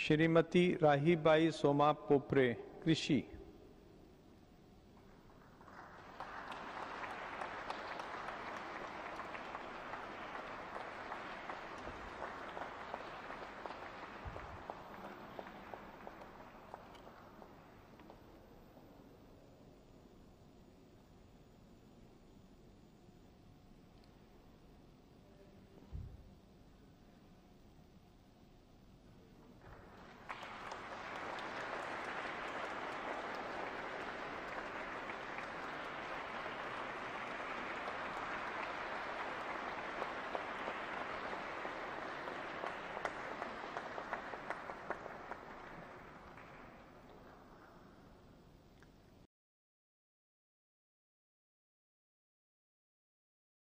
श्रीमती राहीबाई सोमा पोपरे कृषि।